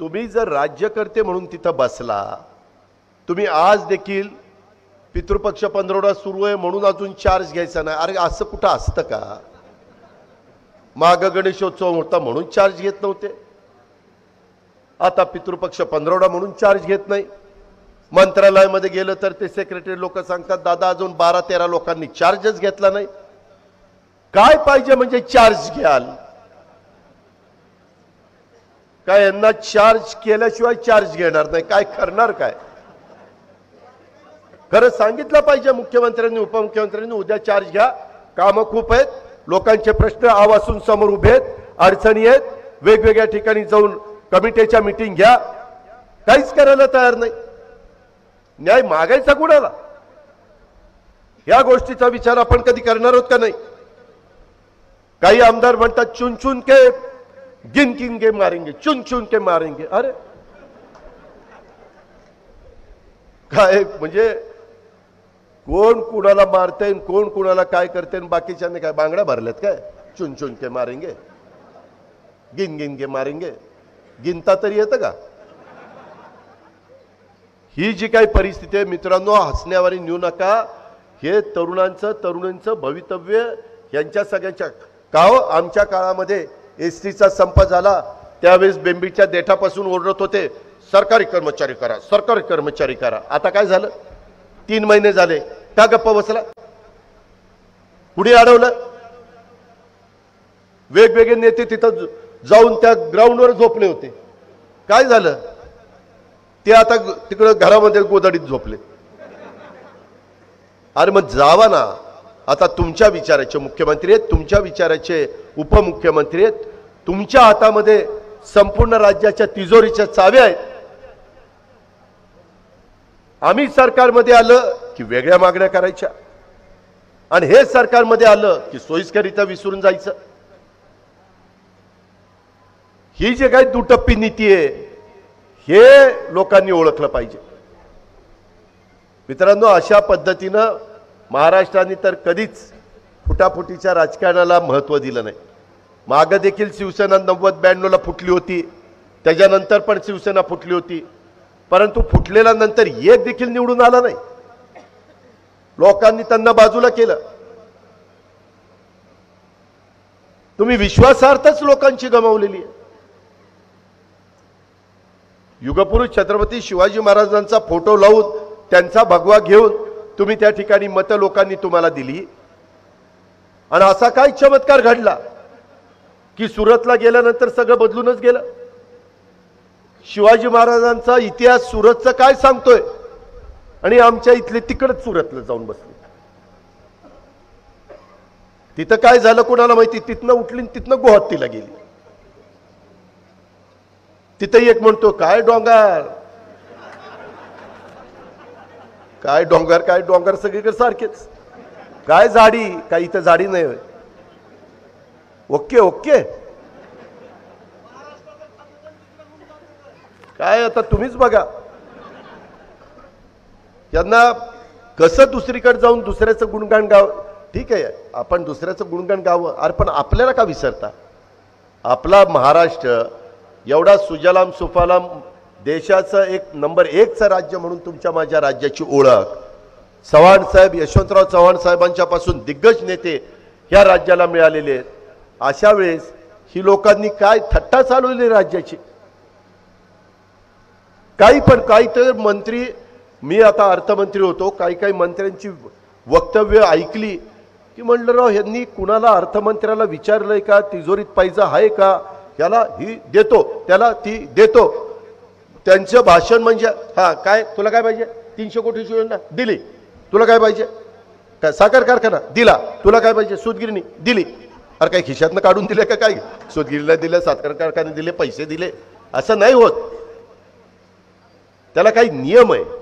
तुम्ही जर राज्यकर्ते म्हणून तिथं बसला तुम्ही आज देखील पितृपक्ष पंधरवडा सुरू आहे म्हणून अजून चार्ज घ्यायचा नाही. अरे असं कुठं असतं का? माग गणेशोत्सव होता म्हणून चार्ज घेत नव्हते. आता पितृपक्ष पंधरवडा म्हणून चार्ज घेत नाही. मंत्रालयामध्ये गेलं तर ते सेक्रेटरी लोक सांगतात दादा अजून बारा तेरा लोकांनी चार्जच घेतला नाही. काय पाहिजे म्हणजे चार्ज घ्याल? काय यांना चार्ज केल्याशिवाय चार्ज घेणार नाही? काय करणार काय? खरं सांगितलं पाहिजे मुख्यमंत्र्यांनी उपमुख्यमंत्र्यांनी उद्या चार्ज घ्या. कामं खूप आहेत. लोकांचे प्रश्न आवासून समोर उभे आहेत. अडचणी आहेत. वेगवेगळ्या ठिकाणी जाऊन कमिटीच्या मिटिंग घ्या. काहीच करायला तयार नाही. न्याय मागायचा कुणाला? या गोष्टीचा विचार आपण कधी करणार आहोत का नाही? काही आमदार म्हणतात चुनचुन के गिन गिन के मारेंगे चुन चुन के मारेंगे। अरे! काय म्हणजे कोण कुणाला मारते कोण कुणाला काय करते आणि बाकीच्यांनी काय बांगड्या भरल्यात काय? चुन चुन के मारेंगे गिन गिन के मारेंगे। गिनता तरी येतं का? ही जी काही परिस्थिती आहे मित्रांनो हसण्यावारी नेऊ नका. हे तरुणांचं तरुणींचं भवितव्य यांच्या सगळ्यांच्या का हो? आमच्या काळामध्ये एस टीचा संप झाला. त्यावेळेस बेंबीच्या देठापासून ओरडत होते सरकारी कर्मचारी करा सरकारी कर्मचारी करा. आता काय झालं? तीन महिने झाले. का गप्पा बसला? कुणी अडवलं? वेगवेगळे नेते तिथं जाऊन त्या ग्राउंडवर झोपले होते. काय झालं? ते आता तिकडं घरामध्ये गोदडीत झोपले. अरे मग जावा ना. आता तुमच्या विचाराचे मुख्यमंत्री आहेत तुमच्या विचाराचे उपमुख्यमंत्री आहेत. तुमच्या हातामध्ये संपूर्ण राज्याच्या तिजोरीच्या चाव्या आहेत. आम्ही सरकारमध्ये आलं की वेगळ्या मागण्या करायच्या. आणि हे सरकारमध्ये आलं की सोयीस्करित्या विसरून जायचं. ही जे काही दुटप्पी नीती आहे हे लोकांनी ओळखलं पाहिजे. मित्रांनो अशा पद्धतीनं महाराष्ट्राने तर कधीच फुटाफुटीच्या राजकारणाला महत्त्व दिलं नाही. मागं देखील शिवसेना नव्वद ब्याण्णवला फुटली होती. त्याच्यानंतर पण शिवसेना फुटली होती. परंतु फुटलेल्या नंतर एक देखील निवडून आला नाही. लोकांनी त्यांना बाजूला केलं. तुम्ही विश्वासार्थच लोकांची गमावलेली आहे. युगपुरुष छत्रपती शिवाजी महाराजांचा फोटो लावून त्यांचा भगवा घेऊन तुम्ही त्या ठिकाणी मतं लोकांनी तुम्हाला दिली. आणि असा काय चमत्कार घडला? की सुरतला गेल्यानंतर सगळं बदलूनच गेलं. शिवाजी महाराजांचा इतिहास सुरतचा काय सांगतोय? आणि आमच्या इथले तिकडच सुरतला जाऊन बसले. तिथं काय झालं कोणाला माहिती? तिथनं उठली आणि तिथनं गुवाहाटीला गेली. तिथं एक म्हणतो काय डोंगर? काय डोंगर काय डोंगर सगळीकडे सारखेच. काय झाडी? काय इथं झाडी नाही होय. Okay okay. काय आता तुम्हीच बघा. यांना कसं दुसरीकडे जाऊन दुसऱ्याचं गुणगान गाव ठीक आहे आपण दुसऱ्याचं गुणगान गावं अरे पण आपल्याला का विसरता? आपला महाराष्ट्र एवढा सुजलाम सुफालाम देशाचं एक नंबर एकचं राज्य म्हणून तुमच्या माझ्या राज्याची ओळख. चव्हाण साहेब यशवंतराव चव्हाण साहेबांच्यापासून दिग्गज नेते ह्या राज्याला मिळालेले आहेत. अशा वेळेस ही लोकांनी काय थट्टा चालवली राज्याची? काही पण काही तर मंत्री मी आता अर्थमंत्री होतो काही काही मंत्र्यांची वक्तव्य ऐकली की म्हणलं राव यांनी कुणाला अर्थमंत्र्याला विचारलंय का? तिजोरीत पाहिजे आहे का? याला ही देतो त्याला ती देतो. त्यांचं भाषण म्हणजे हा काय तुला काय पाहिजे? तीनशे कोटीची योजना दिली. तुला काय पाहिजे? काय साखर कारखाना? दिला. तुला काय पाहिजे? सूतगिरणी? दिली. अरे काही खिशातनं काढून दिले का काय? सूतगिरीला दिले साखर कारखाने दिले पैसे दिले. असं नाही होत. त्याला काही नियम आहे.